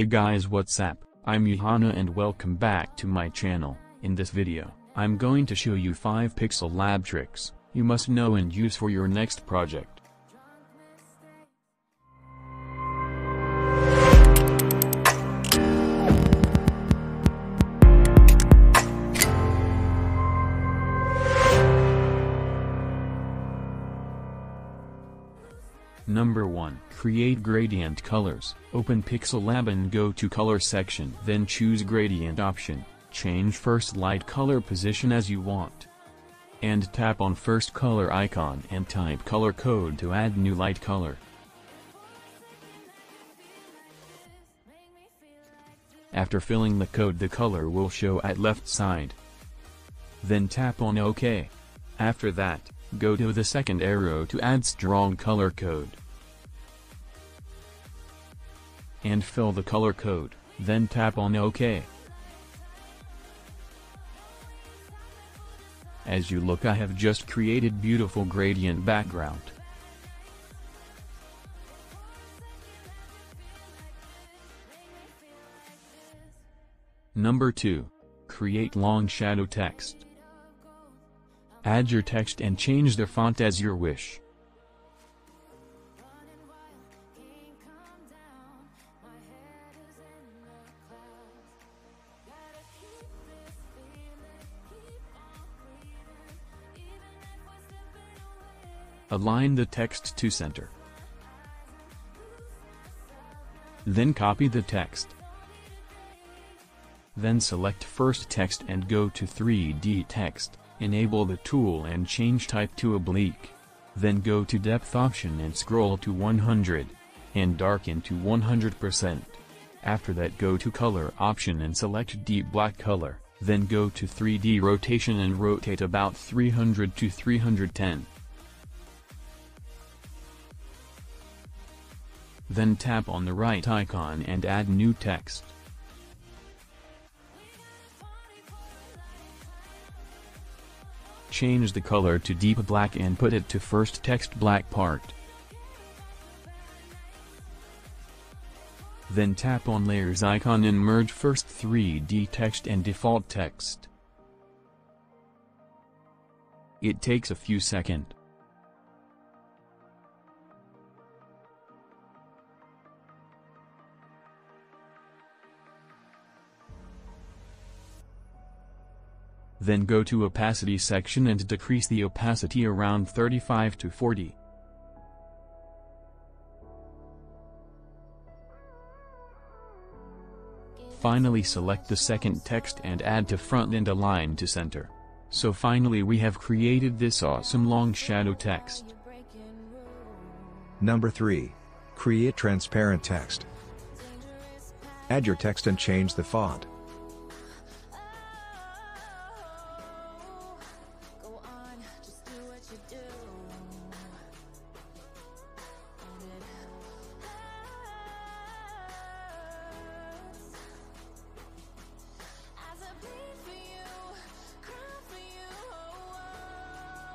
Hey guys what's up, I'm Johanna and welcome back to my channel. In this video, I'm going to show you 5 Pixellab tricks you must know and use for your next project. Number 1. Create gradient colors. Open Pixellab and go to color section. Then choose gradient option. Change first light color position as you want. And tap on first color icon and type color code to add new light color. After filling the code the color will show at left side. Then tap on OK. After that, go to the second arrow to add strong color code. And fill the color code, then tap on OK. As you look I have just created beautiful gradient background. Number 2. Create long shadow text. Add your text and change the font as your wish. Align the text to center. Then copy the text. Then select first text and go to 3D text, enable the tool and change type to oblique. Then go to depth option and scroll to 100, and darken to 100%. After that go to color option and select deep black color, then go to 3D rotation and rotate about 300 to 310. Then tap on the right icon and add new text. Change the color to deep black and put it to first text black part. Then tap on layers icon and merge first 3D text and default text. It takes a few seconds. Then go to opacity section and decrease the opacity around 35 to 40. Finally select the second text and add to front and align to center. So finally we have created this awesome long shadow text. Number 3. Create transparent text. Add your text and change the font.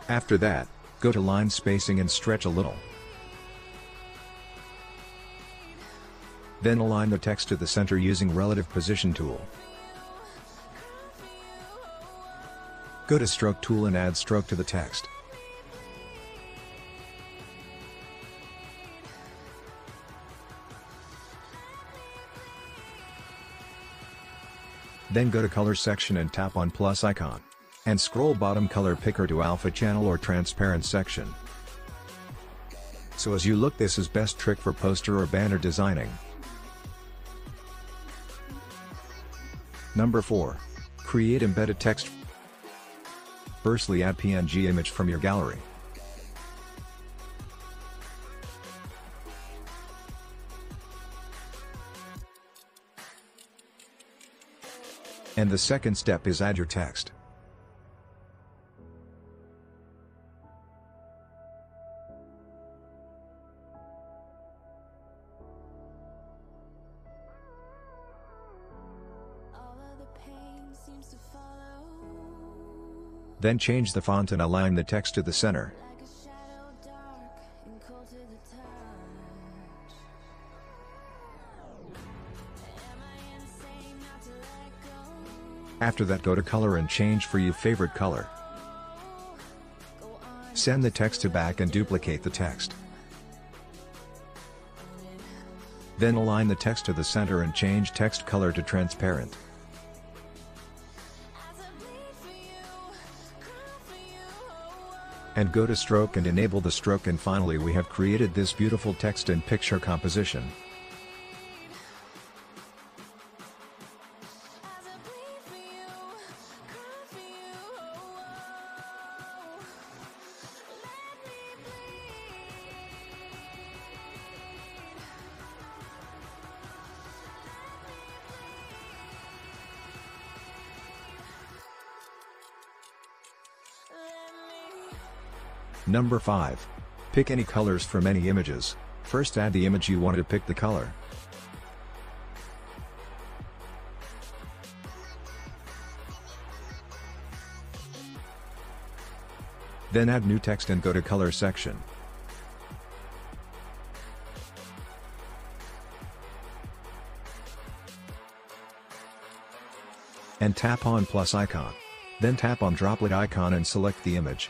After that, go to line spacing and stretch a little. Then align the text to the center using relative position tool. Go to stroke tool and add stroke to the text. Then go to color section and tap on plus icon. And scroll bottom color picker to alpha channel or transparent section. So as you look this is best trick for poster or banner designing. Number 4. Create embedded text. Firstly add PNG image from your gallery. And the second step is add your text. Then change the font and align the text to the center. After that go to color and change for your favorite color. Send the text to back and duplicate the text. Then align the text to the center and change text color to transparent. And go to stroke and enable the stroke and finally we have created this beautiful text and picture composition. Number 5. Pick any colors from any images. First add the image you want to pick the color. Then add new text and go to color section. And tap on plus icon. Then tap on droplet icon and select the image.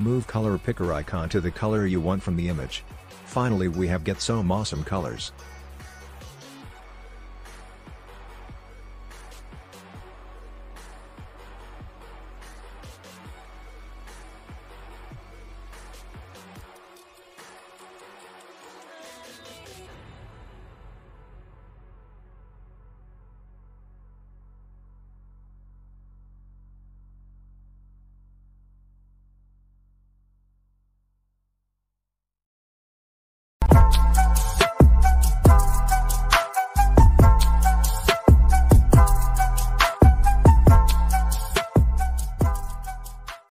Move color picker icon to the color you want from the image. Finally we have get some awesome colors.